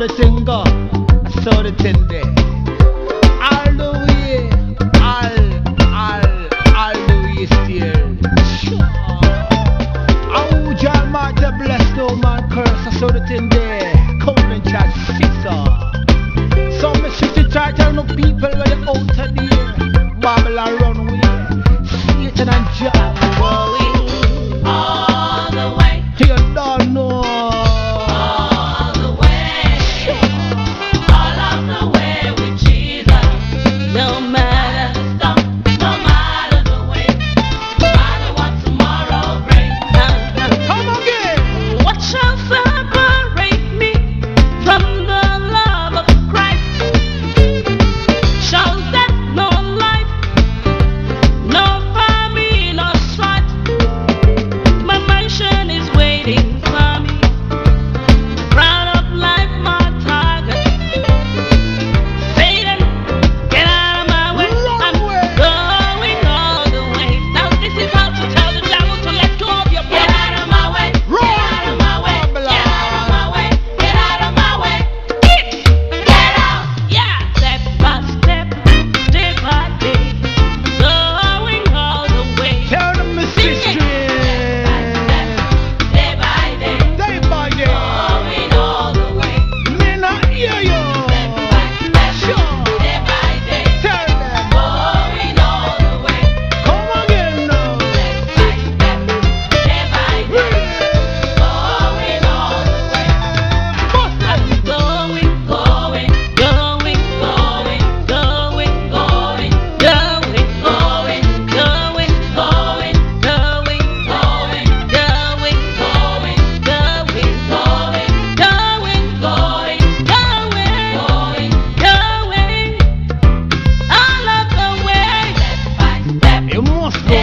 서르된 것 서르된 데 all 위에 알알 알로 위에 still 아우 잘 맞아 bless no man curse 서르된 데 common chat sisa some city title no people where the outer dear Babylon runway Satan and Jah Yeah.